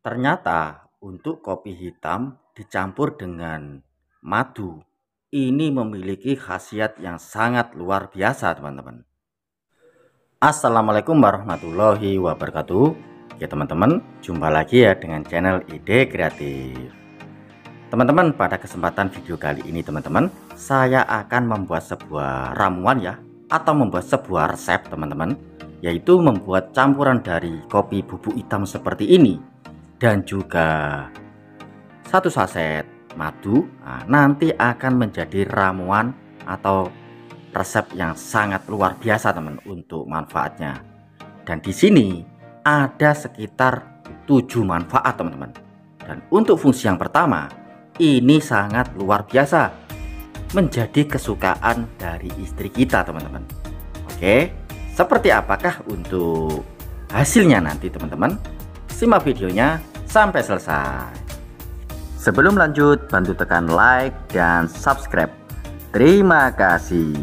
Ternyata untuk kopi hitam dicampur dengan madu ini memiliki khasiat yang sangat luar biasa teman-teman. Assalamualaikum warahmatullahi wabarakatuh. Ya teman-teman, jumpa lagi ya dengan channel Ide Kreatif. Teman-teman, pada kesempatan video kali ini teman-teman, saya akan membuat sebuah ramuan ya atau membuat sebuah resep teman-teman, yaitu membuat campuran dari kopi bubuk hitam seperti ini dan juga satu saset madu nah, nanti akan menjadi ramuan atau resep yang sangat luar biasa teman untuk manfaatnya. Dan di sini ada sekitar 7 manfaat teman-teman. Dan untuk fungsi yang pertama ini sangat luar biasa. Menjadi kesukaan dari istri kita teman-teman. Oke seperti apakah untuk hasilnya nanti teman-teman? Simak videonya sampai selesai. Sebelum lanjut, bantu tekan like dan subscribe. Terima kasih.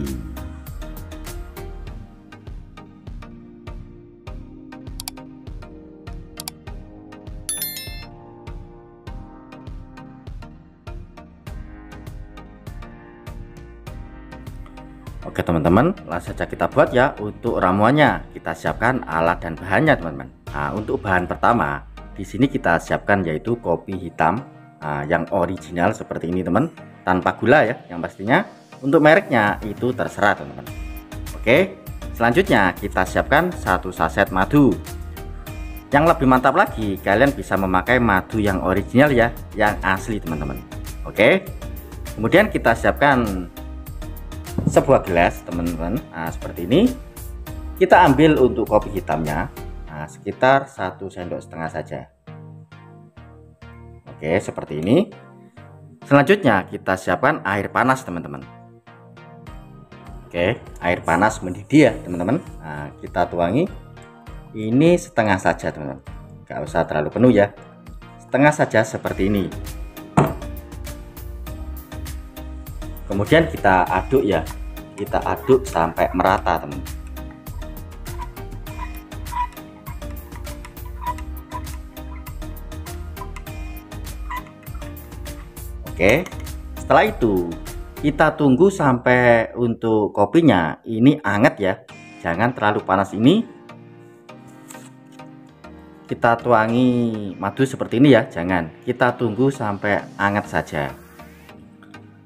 Oke teman-teman, langsung saja kita buat ya untuk ramuannya. Kita siapkan alat dan bahannya teman-teman. Nah, untuk bahan pertama, di sini kita siapkan yaitu kopi hitam nah, yang original seperti ini teman. Tanpa gula ya yang pastinya. Untuk mereknya itu terserah teman-teman. Oke selanjutnya kita siapkan satu saset madu. Yang lebih mantap lagi kalian bisa memakai madu yang original ya yang asli teman-teman. Oke kemudian kita siapkan sebuah gelas teman-teman. Nah, seperti ini. Kita ambil untuk kopi hitamnya Nah, sekitar satu sendok setengah saja. Oke, seperti ini. Selanjutnya kita siapkan air panas, teman-teman. Oke, air panas mendidih ya, teman-teman. Nah, kita tuangi. Ini setengah saja, teman-teman. Gak usah terlalu penuh ya. Setengah saja seperti ini. Kemudian kita aduk ya. Kita aduk sampai merata, teman-teman. Oke setelah itu kita tunggu sampai untuk kopinya. Ini anget ya jangan terlalu panas. Ini kita tuangi madu seperti ini ya jangan. Kita tunggu sampai anget saja.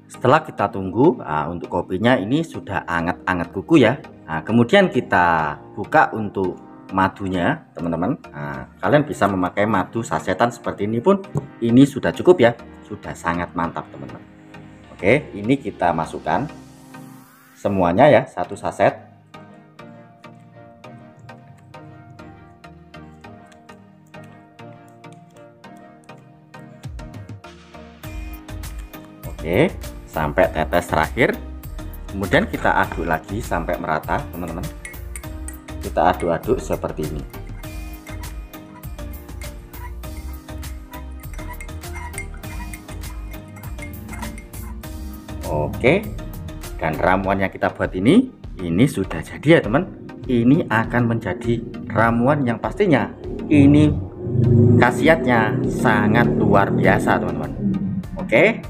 Setelah kita tunggu nah, untuk kopinya ini sudah anget-anget kuku ya. Nah, kemudian kita buka untuk madunya teman-teman. Nah, kalian bisa memakai madu sasetan seperti ini pun. Ini sudah cukup ya. Sudah sangat mantap teman-teman. Oke ini kita masukkan semuanya ya satu saset. Oke sampai tetes terakhir. Kemudian kita aduk lagi sampai merata teman-teman kita aduk-aduk seperti ini. Oke dan ramuan yang kita buat ini ini sudah jadi ya teman. Ini akan menjadi ramuan yang pastinya ini khasiatnya sangat luar biasa teman-teman. Oke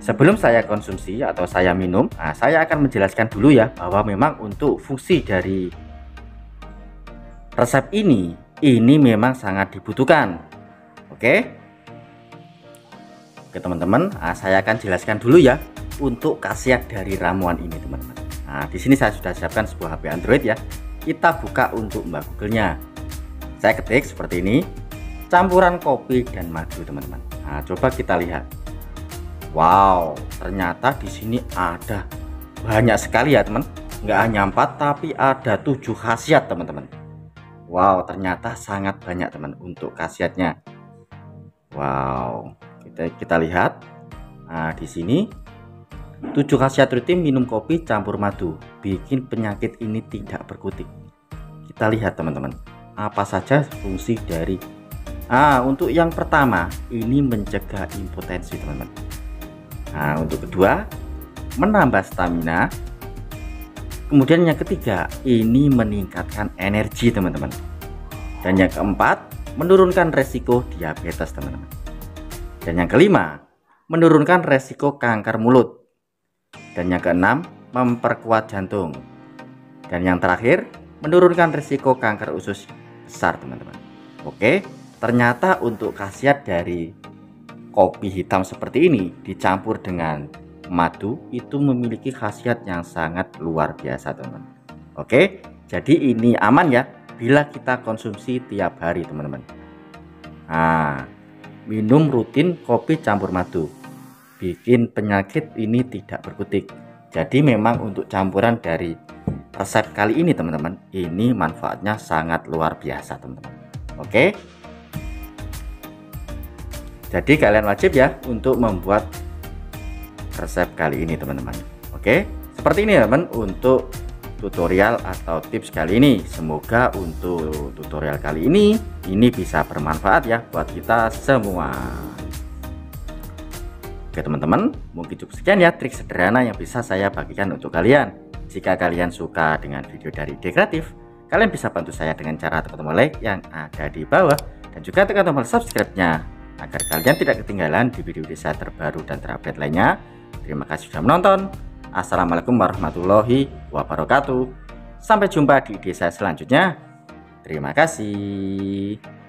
Sebelum saya konsumsi atau saya minum nah saya akan menjelaskan dulu ya bahwa memang untuk fungsi dari resep ini ini memang sangat dibutuhkan Oke Oke teman-teman, nah, saya akan jelaskan dulu ya untuk khasiat dari ramuan ini teman-teman. Nah di sini saya sudah siapkan sebuah HP Android ya. Kita buka untuk mbak Google-nya. Saya ketik seperti ini, campuran kopi dan madu teman-teman. Nah coba kita lihat. Wow, ternyata di sini ada banyak sekali ya teman. Nggak hanya empat tapi ada tujuh khasiat teman-teman. Wow, ternyata sangat banyak teman untuk khasiatnya. Wow, kita, kita lihat nah di sini tujuh khasiat rutin minum kopi campur madu bikin penyakit ini tidak berkutik kita lihat teman-teman apa saja fungsi dari ah untuk yang pertama ini mencegah impotensi teman-teman nah untuk kedua menambah stamina kemudian yang ketiga ini meningkatkan energi teman-teman dan yang keempat menurunkan resiko diabetes teman-teman. Dan yang kelima, menurunkan resiko kanker mulut. Dan yang keenam, memperkuat jantung. Dan yang terakhir, menurunkan resiko kanker usus besar teman-teman. Oke, ternyata untuk khasiat dari kopi hitam seperti ini dicampur dengan madu itu memiliki khasiat yang sangat luar biasa teman-teman. Oke, jadi ini aman ya bila kita konsumsi tiap hari teman-teman. Nah, minum rutin kopi campur madu bikin penyakit ini tidak berkutik. Jadi memang untuk campuran dari resep kali ini teman-teman, ini manfaatnya sangat luar biasa teman-teman. Oke. Jadi kalian wajib ya untuk membuat resep kali ini teman-teman. Oke. Seperti ini teman untuk tutorial atau tips kali ini. Semoga untuk tutorial kali ini ini bisa bermanfaat ya buat kita semua. Oke teman-teman, mungkin cukup sekian ya trik sederhana yang bisa saya bagikan untuk kalian. Jika kalian suka dengan video dari Dekreatif, kalian bisa bantu saya dengan cara tekan tombol like yang ada di bawah dan juga tekan tombol subscribe-nya agar kalian tidak ketinggalan di video desa terbaru dan terupdate lainnya. Terima kasih sudah menonton. Assalamualaikum warahmatullahi wabarakatuh. Sampai jumpa di desa selanjutnya. Terima kasih.